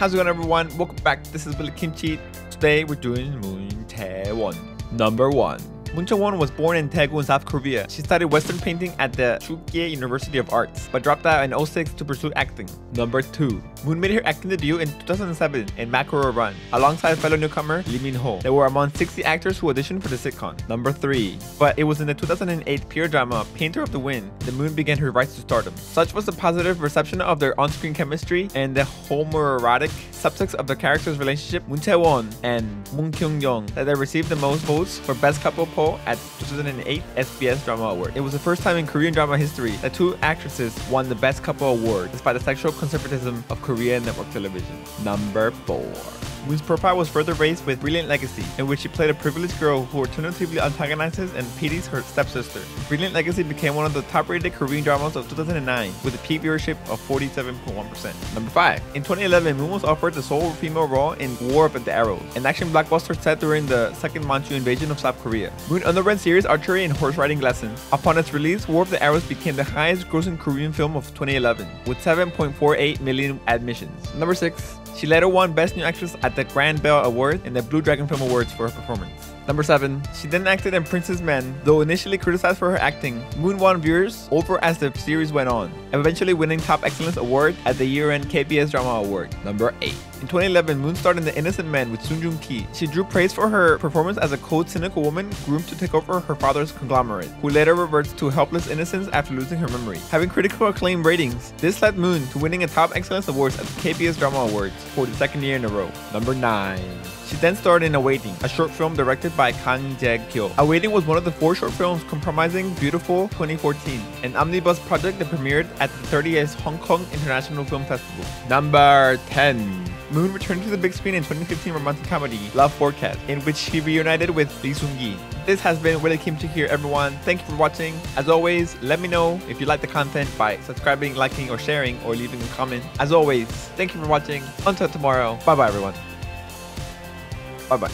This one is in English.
How's it going everyone? Welcome back. This is Billy Kimchi. Today we're doing Moon Chae-won. Number 1. Moon Chae-won was born in Daegu in South Korea. She studied Western painting at the Chugye University of Arts, but dropped out in 06 to pursue acting. Number 2. Moon made her acting debut in 2007 in Mackerel Run, alongside fellow newcomer Lee Min-ho. They were among 60 actors who auditioned for the sitcom. Number 3. But it was in the 2008 peer drama Painter of the Wind that Moon began her rise to stardom. Such was the positive reception of their on-screen chemistry and the homoerotic subtext of the characters' relationship, Moon Chae-won and Moon Geun-young, that they received the most votes for Best Couple poll at 2008 SBS Drama Award. It was the first time in Korean drama history that two actresses won the Best Couple award, despite the sexual conservatism of Korean network television. Number 4. Moon's profile was further raised with Brilliant Legacy, in which she played a privileged girl who alternatively antagonizes and pities her stepsister. Brilliant Legacy became one of the top-rated Korean dramas of 2009, with a peak viewership of 47.1%. Number 5. In 2011, Moon was offered the sole female role in War of the Arrows, an action blockbuster set during the second Manchu invasion of South Korea. Moon underwent serious archery and horse riding lessons. Upon its release, War of the Arrows became the highest-grossing Korean film of 2011, with 7.48 million admissions. Number 6. She later won Best New Actress at the Grand Bell Award and the Blue Dragon Film Awards for her performance. Number 7. She then acted in Princess' Man. Though initially criticized for her acting, Moon won viewers over as the series went on, eventually winning Top Excellence Award at the year-end KBS Drama Award. Number 8. In 2011, Moon starred in The Innocent Man with Song Joong Ki. She drew praise for her performance as a cold, cynical woman groomed to take over her father's conglomerate, who later reverts to helpless innocence after losing her memory. Having critical acclaim ratings, this led Moon to winning a Top Excellence Awards at the KBS Drama Awards for the second year in a row. Number 9. She then starred in Awaiting, a short film directed by Kang Je-kyu. Awaiting was one of the four short films comprising Beautiful 2014, an omnibus project that premiered at the 30th Hong Kong International Film Festival. Number 10. Moon returned to the big screen in 2015 romantic comedy Love Forecast, in which she reunited with Lee Seung-gi. This has been Willit Kimchi here, everyone. Thank you for watching. As always, let me know if you like the content by subscribing, liking, or sharing, or leaving a comment. As always, thank you for watching. Until tomorrow, bye bye, everyone. Bye bye.